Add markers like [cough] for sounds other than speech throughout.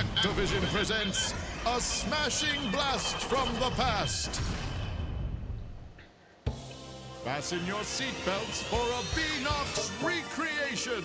Activision presents a smashing blast from the past. Fasten your seatbelts for a Beenox recreation.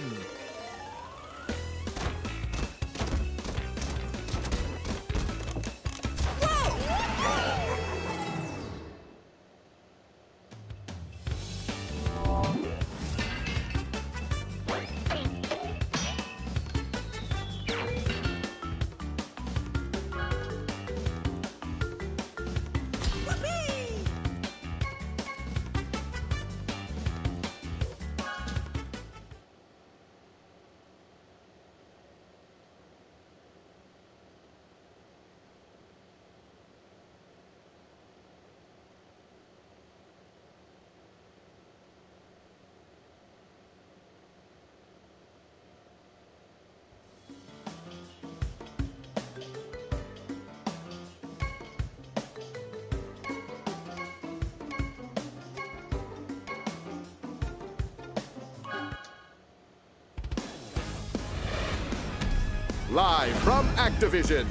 Live from Activision,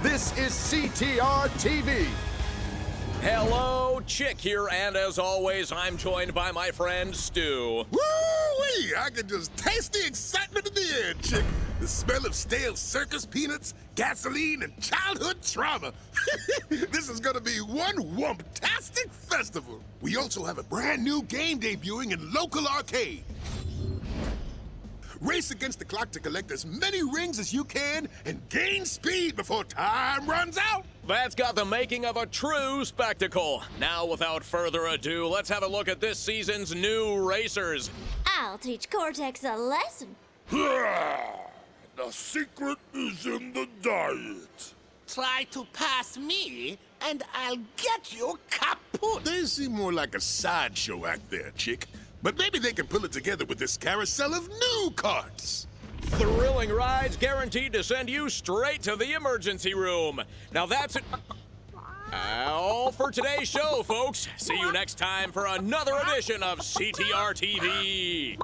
this is CTR TV. Hello, Chick here, and as always, I'm joined by my friend Stu. Woo-wee! I can just taste the excitement in the air, chick. The smell of stale circus peanuts, gasoline, and childhood trauma. [laughs] this is gonna be one wumptastic festival. We also have a brand new game debuting in local arcade. Race against the clock to collect as many rings as you can and gain speed before time runs out. That's got the making of a true spectacle. Now, without further ado, let's have a look at this season's new racers. I'll teach Cortex a lesson. The secret is in the diet. Try to pass me, and I'll get you kaput. They seem more like a sideshow act there, chick. But maybe they can pull it together with this carousel of new carts. Thrilling rides guaranteed to send you straight to the emergency room. Now that's it. All for today's show, folks. See you next time for another edition of CTR TV.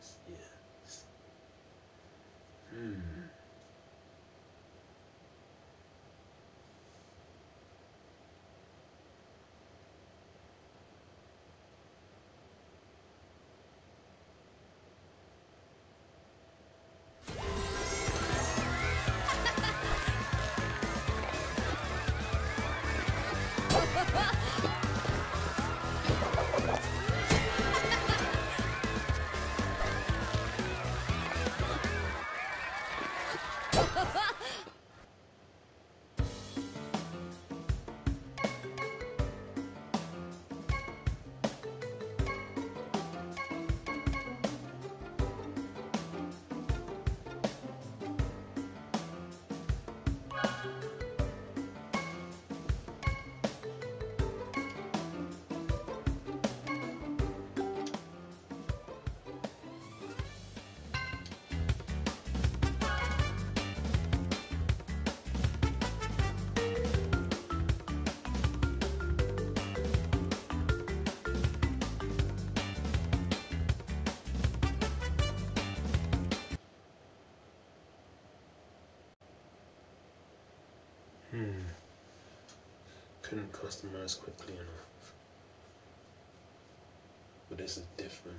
Enjoys. Couldn't customize quickly enough. But this is different.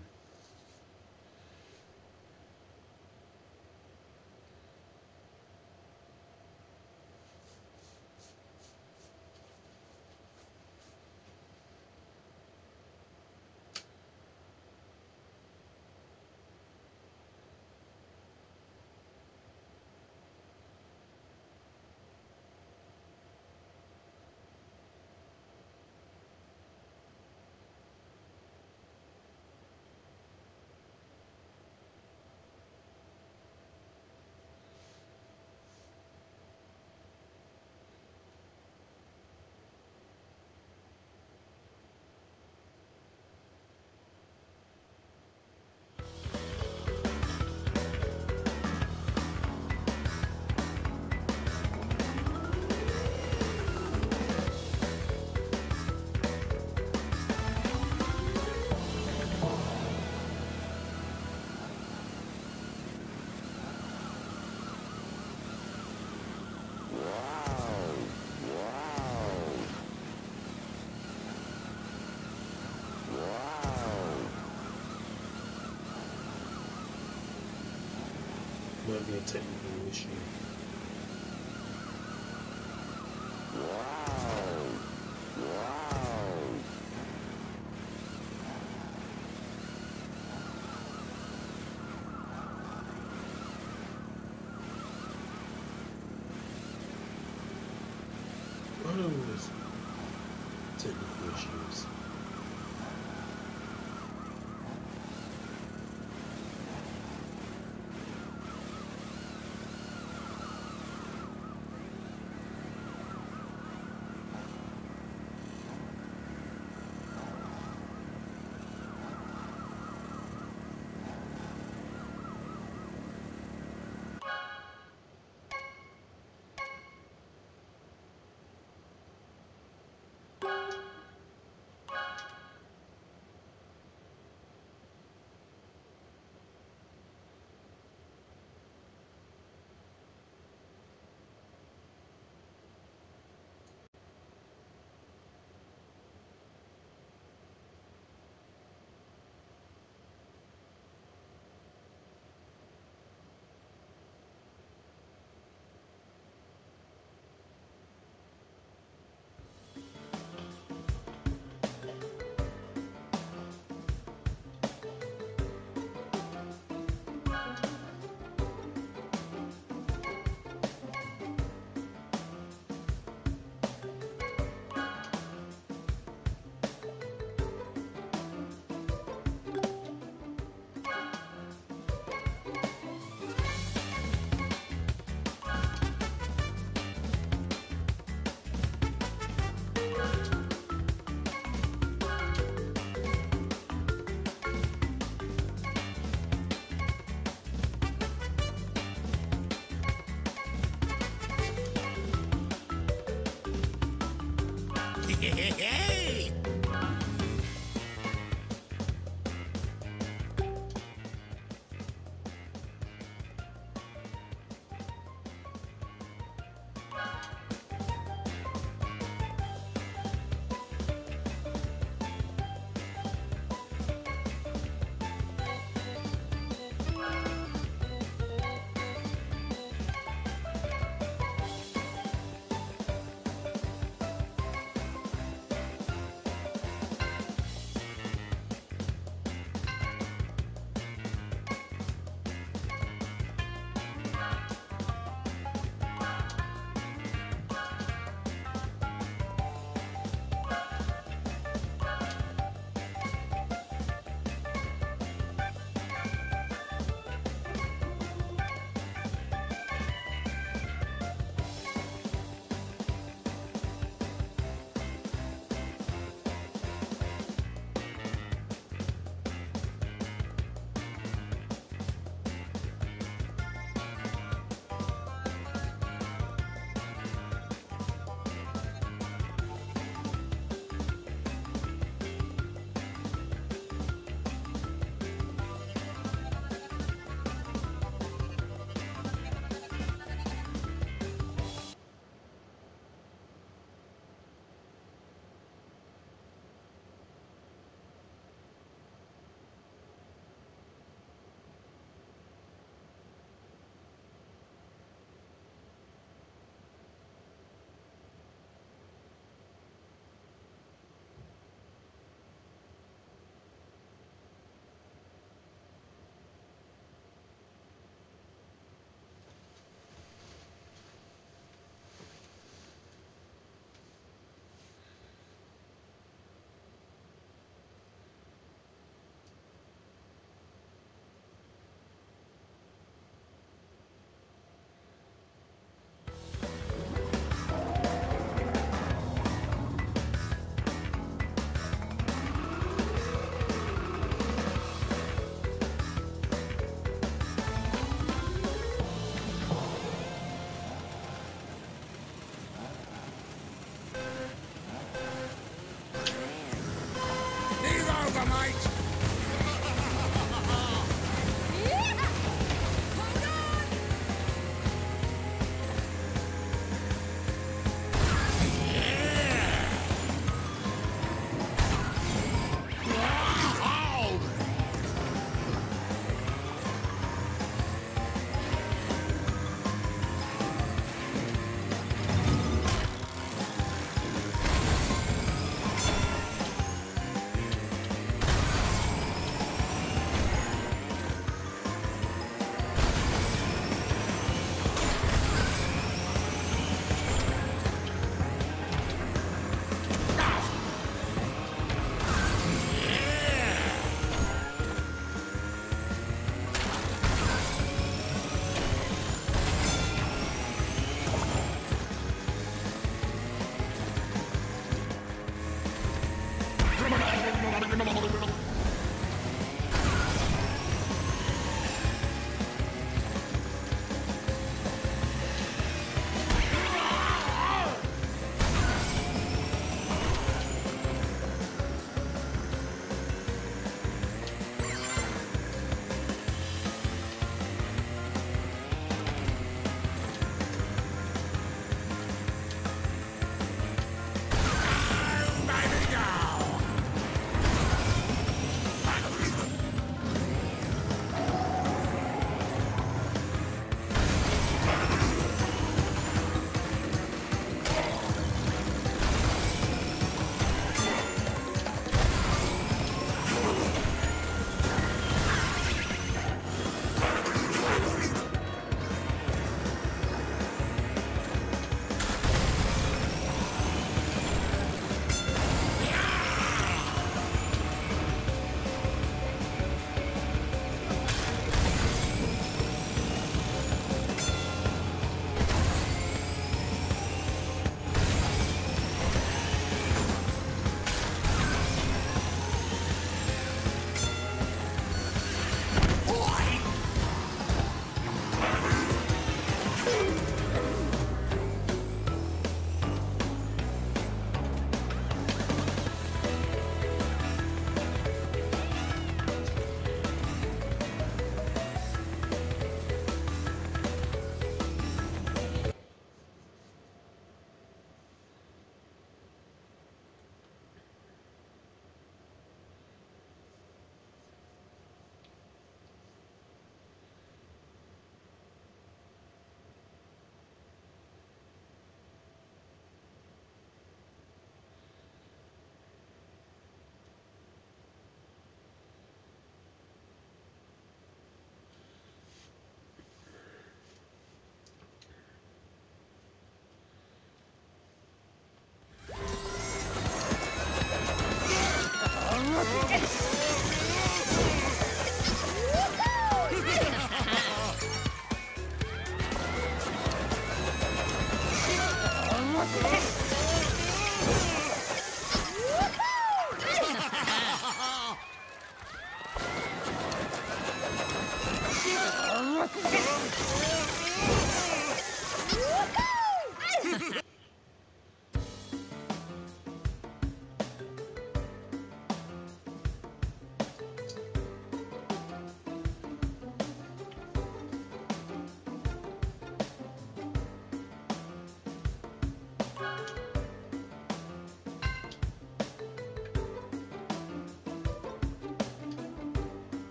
Might be hehehe [laughs]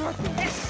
待って。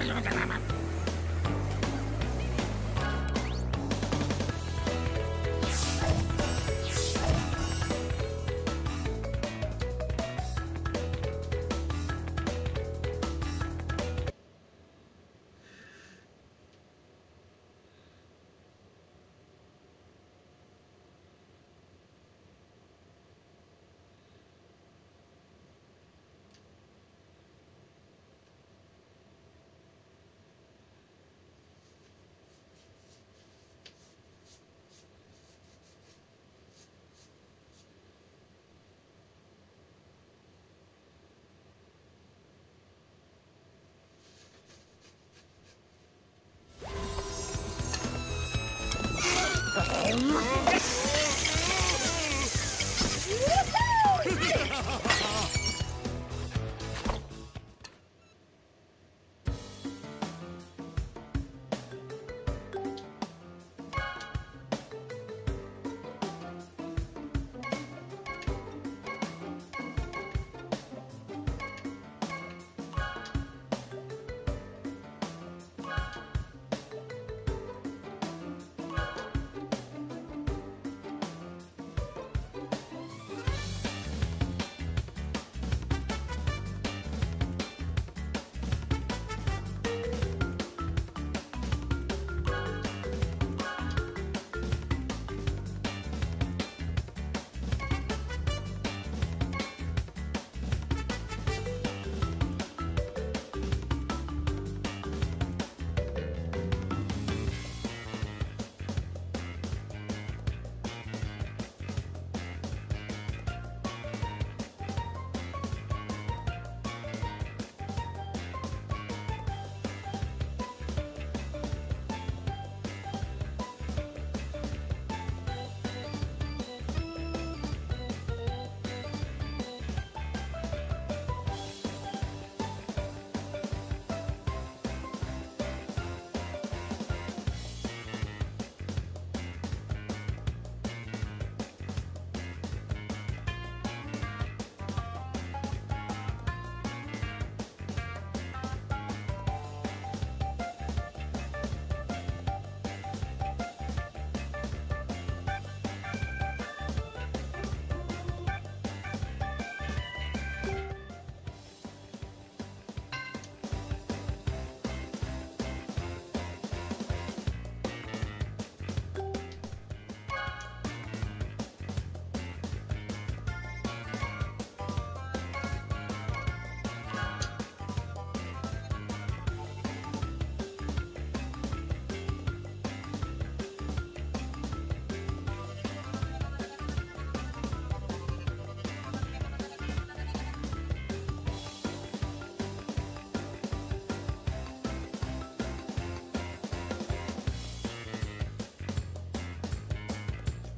大丈夫かな、まあ Calma.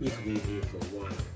We could be here for a while.